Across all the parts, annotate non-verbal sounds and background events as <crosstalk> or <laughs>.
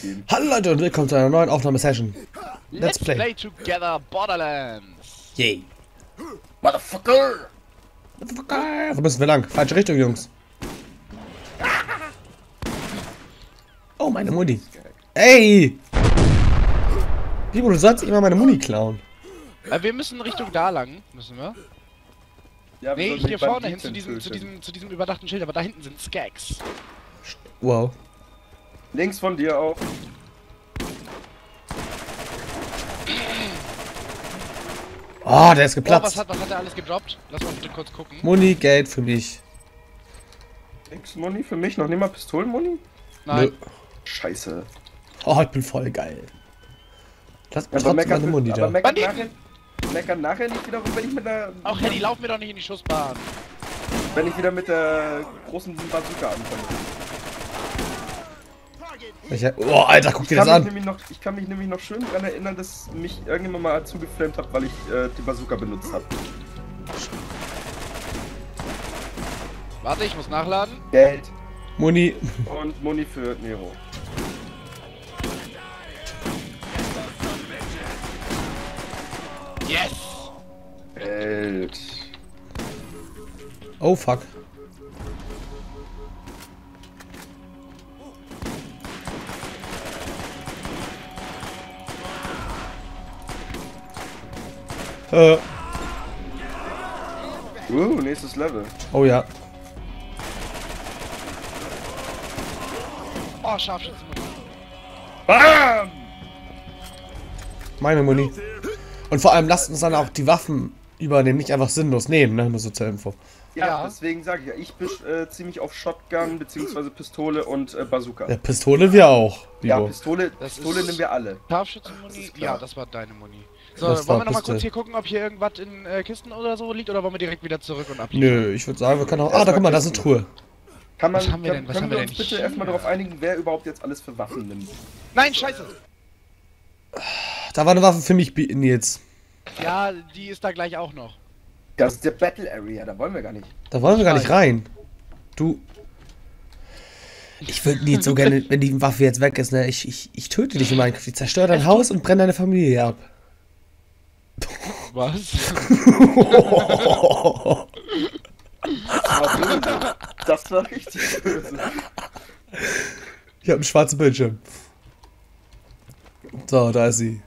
geben. Hallo Leute und willkommen zu einer neuen Aufnahmesession. Let's, play. play. together Borderlands. Yay. Motherfucker! Wo müssen wir lang? Falsche Richtung, Jungs. Oh, meine Mutti. Ey! Bibo, du sollst immer meine Muni klauen. Äh, wir müssen Richtung da lang, müssen wir. Ja, wir Nee, hier vorne hin zu diesem, zu diesem, zu diesem überdachten Schild, aber da hinten sind Skags. Wow. Links von dir auch. Oh, der ist was geplatzt. hat, was hat er alles gedroppt? Lass mal bitte kurz gucken. Muni, Geld für mich. Nix Muni für mich, noch nicht mal Pistolenmuni? Nein. Nö. Scheiße. Oh, ich bin voll geil. Lass trotzdem meckern, meine Muni aber da. meckern nachher, meckern nachher nicht wiederum, wenn ich mit der. Auch Hedy, lauf mir doch nicht in die Schussbahn. Wenn ich wieder mit der großen Bazooka anfange. Welcher- Oh, Alter, guck Ich dir kann, das mich an. nämlich noch, ich kann mich nämlich noch schön daran erinnern, dass mich irgendjemand mal zugeflammt hat, weil ich äh, die Bazooka benutzt habe. Warte, ich muss nachladen. Geld Muni. und Muni für Nero. Yes! Geld. Oh, fuck. Äh, Uh, nächstes Level. oh ja. Oh, Scharfschützenmunition. BAM! Meine Muni. Und vor allem lasst uns dann auch die Waffen übernehmen, nicht einfach sinnlos nehmen, ne? Nur so zur Info. Ja, Ja. deswegen sage ich ja, ich bin äh, ziemlich auf Shotgun bzw. Pistole und äh, Bazooka. Ja, Pistole wir auch. Ja, Bibo. Pistole, Das Pistole ist- nehmen wir alle. Scharfschützenmuni? ist klar. Ja, das war deine Muni. So, Das wollen wir nochmal kurz hier gucken, ob hier irgendwas in äh, Kisten oder so liegt oder wollen wir direkt wieder zurück und abliefern? Nö, ich würde sagen, wir können auch. Ah, da guck mal, das ist eine Truhe. Kann man, Was haben wir denn- was können haben wir wir uns bitte hier? erstmal darauf einigen, wer überhaupt jetzt alles für Waffen nimmt? Nein, scheiße! Da war eine Waffe für mich, Nils. Ja, die ist da gleich auch noch. Das ist der Battle Area, da wollen wir gar nicht. Da wollen wir gar nicht rein. Du. Ich würde Nils so gerne, wenn die Waffe jetzt weg ist, ne? Ich, ich, ich töte dich in Minecraft. Ich zerstöre dein Haus und brenne deine Familie ab. Was? Das war böse. Das war richtig böse. Ich habe einen schwarzen Bildschirm. So, da ist sie.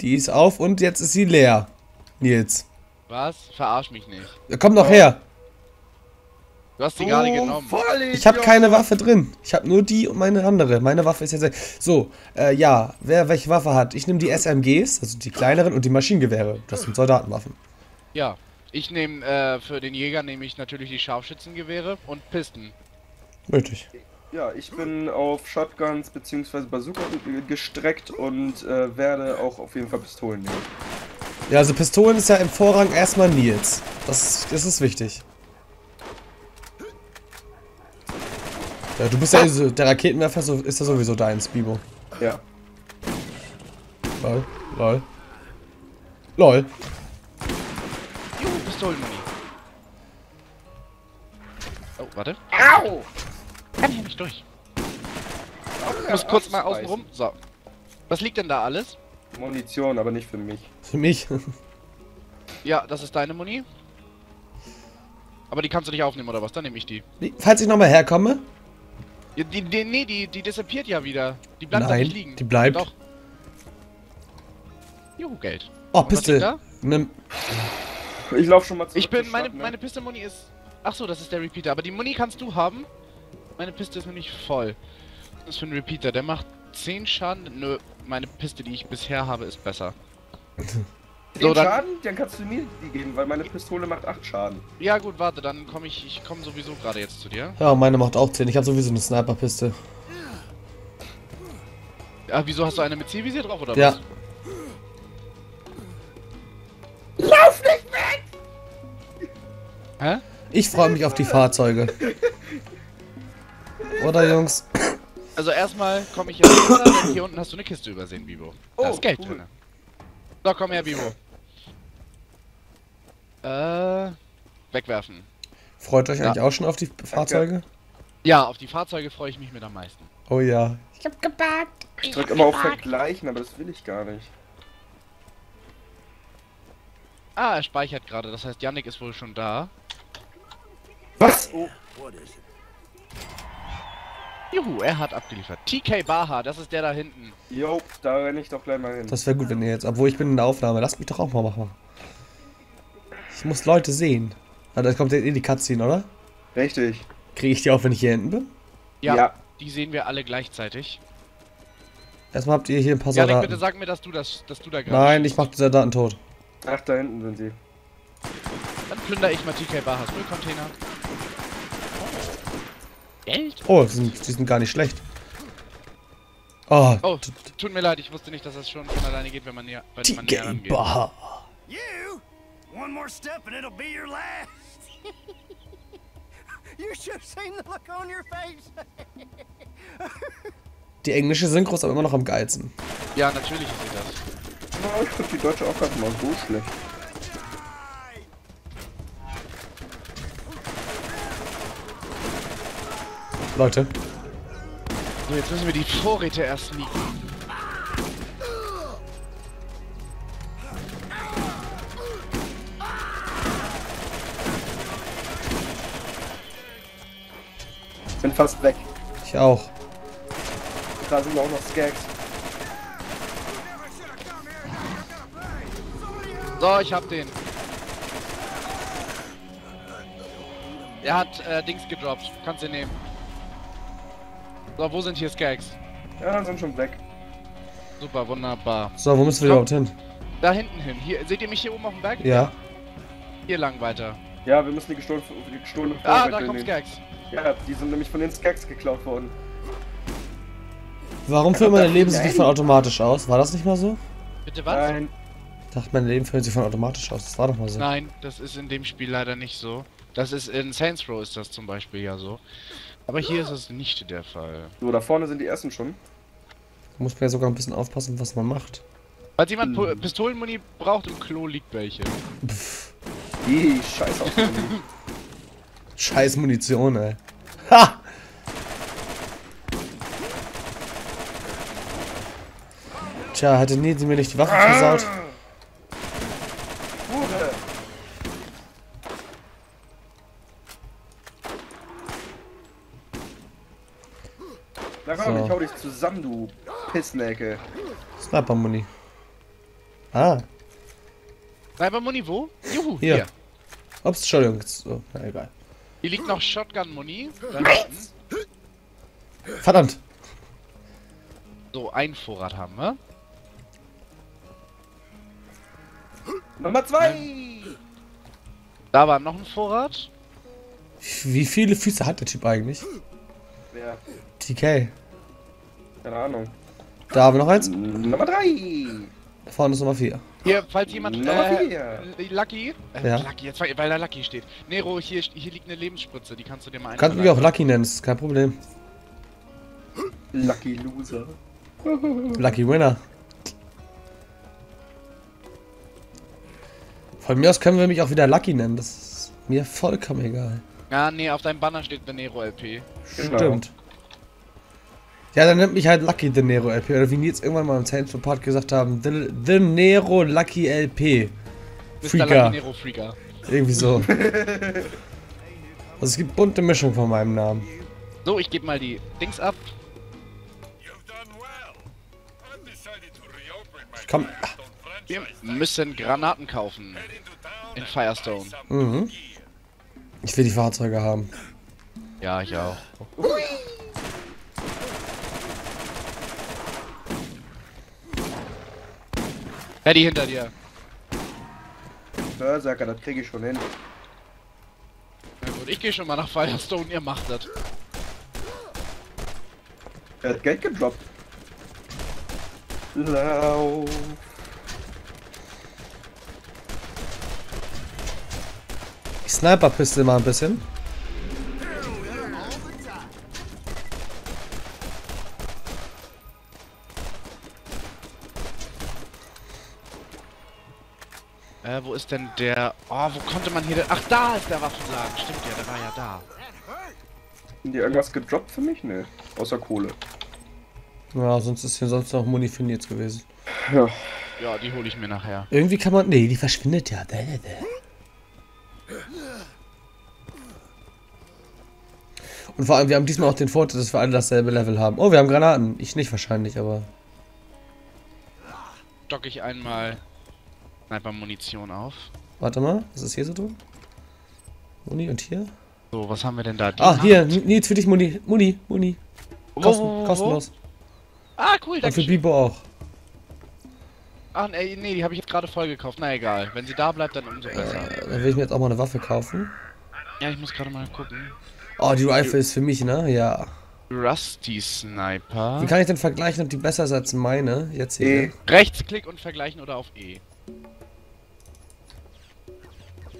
Die ist auf und jetzt ist sie leer. Nils. Was? Verarsch mich nicht. Ja, Komm doch her. Du hast die gerade genommen. Ich habe keine Waffe drin. Ich habe nur die und meine andere. Meine Waffe ist jetzt. So, äh, ja, wer welche Waffe hat? Ich nehme die SMGs, also die kleineren und die Maschinengewehre. Das sind Soldatenwaffen. Ja. Ich nehme, äh, für den Jäger nehme ich natürlich die Scharfschützengewehre und Pisten. Richtig. Ja, ich bin auf Shotguns bzw. Bazooka ge- gestreckt und äh, werde auch auf jeden Fall Pistolen nehmen. Ja, also Pistolen ist ja im Vorrang erstmal Nils. Das das ist wichtig. Ja, du bist ja so, der Raketenwerfer so, ist ja sowieso deins, Bibo. Ja. Lol, lol. Lol. Juhu, Pistolenmuni. Oh, warte. Au! Kann hier nicht durch. Ich muss kurz mal außen rum. So. Was liegt denn da alles? Munition, aber nicht für mich. Für mich. Ja, das ist deine Muni. Aber die kannst du nicht aufnehmen, oder was? Dann nehme ich die. Falls ich nochmal herkomme. Ja, die, die, nee, die, die disappeart ja wieder. Die bleibt da Nein, nicht liegen. die bleibt. Doch. Juhu, Geld. Oh, Und da? Nimm. Ich lauf schon mal zurück. Ich bin, meine, Stadt, ne? meine Pistol-Muni ist... Ach so, das ist der Repeater. Aber die Muni kannst du haben. Meine Piste ist nämlich voll. Was ist das für ein Repeater? Der macht 10 Schaden. Nö, meine Piste, die ich bisher habe, ist besser. <laughs> Den So, dann- Schaden, dann kannst du mir die geben, weil meine Pistole macht 8 Schaden. Ja gut, warte, dann komme ich... Ich komme sowieso gerade jetzt zu dir. Ja, meine macht auch 10. Ich habe sowieso eine Sniper-Piste. Ah, wieso hast du eine mit Zielvisier drauf, oder Ja. was? Hä? Ich freue mich auf die Fahrzeuge. Oder, Jungs? Also erstmal komme ich hier runter, denn hier unten hast du eine Kiste übersehen, Bibo. Da Oh, ist Geld cool. drin. So, komm her, Bibo. Äh, wegwerfen. Freut euch eigentlich auch schon auf die Fahrzeuge? Ja, auf die Fahrzeuge freue ich mich mit am meisten. Oh ja. Ich hab gebackt. Ich drück immer auf Vergleichen, aber das will ich gar nicht. Ah, er speichert gerade. Das heißt, Yannick ist wohl schon da. Was? Oh, Juhu, er hat abgeliefert. TK Baha, das ist der da hinten. jo, da renne ich doch gleich mal hin. Das wäre gut, wenn ihr jetzt. Obwohl ich bin in der Aufnahme. Lasst mich doch auch mal machen. Ich muss Leute sehen. Ah, da kommt jetzt eh die Cutscene, oder? Richtig. Kriege ich die auch, wenn ich hier hinten bin? Ja, Ja. die sehen wir alle gleichzeitig. Erstmal habt ihr hier ein paar Soldaten. bitte sag mir, dass du das, dass du da gerade. Nein, ich mach die Soldaten tot. Ach, da hinten sind sie. Dann plünder ich mal TK Bahas Müllcontainer. Geld? Oh, die sind, die sind gar nicht schlecht. Oh, Oh, t- tut mir leid, ich wusste nicht, dass das schon von alleine geht, wenn man näher, wenn man näher rangeht. Baha. You? One more step and it'll be your last. <laughs> you should have seen the look on your face. <laughs> Die englische Synchro ist aber immer noch am geilsten. Ja, natürlich ist sie das. Oh, ich finde die deutsche auch gerade mal so schlecht. Leute, So, jetzt müssen wir die Vorräte erst sneaken. Bin fast weg. ich auch. Da sind auch noch Skags. So, ich hab den. Er hat äh, Dings gedroppt. Kannst du nehmen. So, wo sind hier Skags? Ja, sind schon weg. Super, wunderbar. So, wo müssen wir überhaupt hin? Da hinten hin. Hier, seht ihr mich hier oben auf dem Berg? Ja. Hier lang weiter. Ja, wir müssen die gestohlene, die gestohlene Ah, da kommt nehmen. Skags. Ja, die sind nämlich von den Skags geklaut worden. Warum füllt meine <laughs> Leben sich nicht von automatisch aus? War das nicht mal so? Bitte was? Nein, Ich dachte, meine Leben füllen sich von automatisch aus. Das war doch mal so. Nein, das ist in dem Spiel leider nicht so. Das ist in Saints Row ist das zum Beispiel ja so. Aber hier ist es nicht der Fall. so, da vorne sind die ersten schon. Da muss man ja sogar ein bisschen aufpassen, was man macht. Falls jemand Pu- Pistolenmuni braucht, im Klo liegt welche. Die Scheiße auf <laughs> Scheiß Munition, ey. Ha! Tja, hätte Nils mir nicht die Waffe versaut. Na komm, So. ich hau dich zusammen, du Pissnäcke. Sniper-Muni. Ah, Sniper Muni wo? Juhu, Hier. hier. ups, Entschuldigung. So, na egal. Hier liegt noch Shotgun Muni. Verdammt. So, ein Vorrat haben wir. Nummer zwei! Da war noch ein Vorrat. Wie viele Füße hat der Typ eigentlich? Wer? TK. Keine Ahnung. Da haben wir noch eins. Nummer drei! Da vorne ist Nummer 4. Hier, falls jemand. Nummer Äh, vier. Lucky? Äh, Ja. Lucky, jetzt, weil da Lucky steht. Nero, hier, hier liegt eine Lebensspritze, die kannst du dir mal Kannst du mich auch Lucky nennen, das ist kein Problem. Lucky Loser. Lucky Winner. Von mir aus können wir mich auch wieder Lucky nennen, das ist mir vollkommen egal. Ja, nee, auf deinem Banner steht der Nero LP. Genau. Stimmt. Ja, dann nennt mich halt Lucky The Nero LP. Oder wie Nils irgendwann mal im Saints Part gesagt haben, The, The Nero Lucky LP. Freaker. Lucky Nero Freaker. Irgendwie so. also es gibt bunte Mischung von meinem Namen. So, ich gebe mal die Dings ab. Komm. Wir müssen Granaten kaufen. In Firestone. Mhm. Ich will die Fahrzeuge haben. Ja, ich auch. Paddy hinter dir. Berserker, das krieg ich schon hin. Na gut, ich gehe schon mal nach Firestone, ihr macht das. Er hat Geld gedroppt. Lauf. Ich Sniper-Pistol mal ein bisschen. Äh, wo ist denn der... Oh, wo konnte man hier... denn- Ach, da ist der Waffenladen. Stimmt ja, der war ja da. Haben die irgendwas gedroppt für mich? Nee. Außer Kohle. Ja, sonst ist hier sonst noch Muni für Nils gewesen. Ja. Ja, die hole ich mir nachher. Irgendwie kann man. Nee, die verschwindet ja. Bäh, bäh. Und vor allem, wir haben diesmal auch den Vorteil, dass wir alle dasselbe Level haben. Oh, wir haben Granaten. Ich nicht wahrscheinlich, aber. Stock ich einmal Sniper-Munition auf. Warte mal, was ist hier so drin? Muni und hier? So, was haben wir denn da? Die Ah, hier, acht. Nils für dich Muni. Muni, Muni. Kosten, wo, wo, wo? kostenlos. Ah, cool, Und für danke. Bibo auch. Ach, nee, nee, die habe ich jetzt gerade voll gekauft. Na egal. Wenn sie da bleibt, dann umso besser. Dann will ich mir jetzt auch mal eine Waffe kaufen. Ja, ich muss gerade mal gucken. Oh, die Rifle ist für mich, ne? Ja. Rusty Sniper. Wie kann ich denn vergleichen, ob die besser ist als meine? Jetzt hier. E. Rechtsklick und vergleichen oder auf E.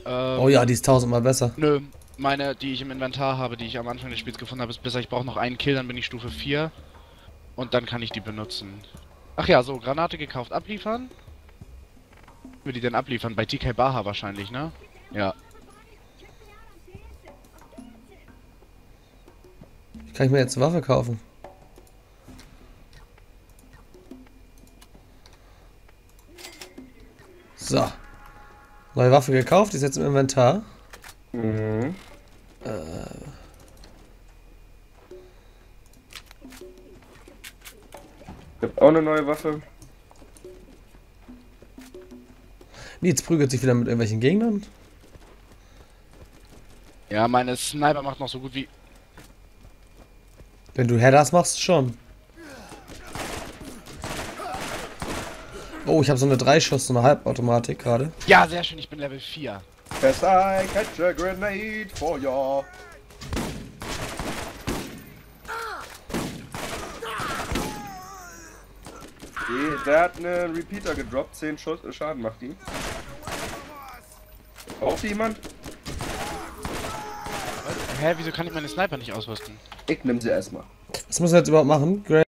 Ähm, Oh ja, die ist tausendmal besser. Nö, meine, die ich im Inventar habe, die ich am Anfang des Spiels gefunden habe, ist besser. Ich brauche noch einen Kill, dann bin ich Stufe 4. Und dann kann ich die benutzen. Ach ja, so, Granate gekauft, abliefern. Wie wir die denn abliefern? Bei TK Baha wahrscheinlich, ne? Ja. Kann ich mir jetzt eine Waffe kaufen? So. Neue Waffe gekauft, die ist jetzt im Inventar. Mhm. Ich hab auch eine neue Waffe. Nils prügelt sich wieder mit irgendwelchen Gegnern. Ja, meine Sniper macht noch so gut wie. Wenn du Headers machst, schon. Oh, ich habe so eine Dreischuss, so eine Halbautomatik gerade. Ja, sehr schön, ich bin Level 4. As I catch a grenade for ya. Die, der hat einen Repeater gedroppt, 10 Schuss, äh, Schaden macht die. Braucht jemand? Hä, wieso kann ich meine Sniper nicht ausrüsten? Ich nimm sie erstmal. Was müssen wir jetzt überhaupt machen? Gra